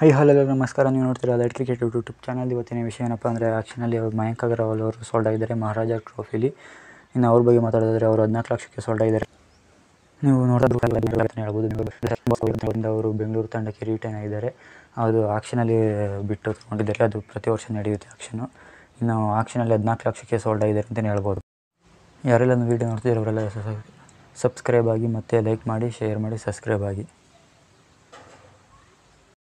High hello ನಮಸ್ಕಾರ. ನೀವು ನೋಡ್ತೀರಾ ಲೈಟ್ ಕ್ರಿಕೆಟ್ ಯೂಟ್ಯೂಬ್ ಚಾನಲ್ ಇವತ್ತಿನ ವಿಷಯ ಏನಪ್ಪ ಅಂದರೆ ಆ್ಯಕ್ಷನಲ್ಲಿ ಮಯಾಂಕ್ ಅಗರ್ವಾಲ್ ಅವರು ಸೋಲ್ಡ್ ಆಗಿದ್ದಾರೆ ಮಹಾರಾಜ ಟ್ರೋಫಿಲಿ ಇನ್ನು ಅವ್ರ ಬಗ್ಗೆ ಮಾತಾಡಿದ್ರೆ ಅವರು ಹದಿನಾಲ್ಕು ಲಕ್ಷಕ್ಕೆ ಸೋಲ್ಡ್ ಆಗಿದ್ದಾರೆ. ನೀವು ನೋಡೋದು ಹೇಳ್ಬೋದು. ಅವರು ಬೆಂಗಳೂರು ತಂಡಕ್ಕೆ ರಿಟೈನ್ ಆಗಿದ್ದಾರೆ. ಅದು ಆಕ್ಷನಲ್ಲಿ ಬಿಟ್ಟು ತೊಗೊಂಡಿದ್ದಾರೆ. ಅದು ಪ್ರತಿ ವರ್ಷ ನಡೆಯುತ್ತೆ ಆಕ್ಷನು ಇನ್ನು ಆಕ್ಷನಲ್ಲಿ ಹದಿನಾಲ್ಕು ಲಕ್ಷಕ್ಕೆ ಸೋಲ್ಡ್ ಆಗಿದ್ದಾರೆ ಅಂತಲೇ ಹೇಳ್ಬೋದು. ಯಾರೆಲ್ಲ ವೀಡಿಯೋ ನೋಡ್ತಿದ್ದಾರೆ ಅವರೆಲ್ಲ ಸಬ್ಸ್ಕ್ರೈಬ್ ಆಗಿ ಮತ್ತು ಲೈಕ್ ಮಾಡಿ ಶೇರ್ ಮಾಡಿ ಸಬ್ಸ್ಕ್ರೈಬ್ ಆಗಿ.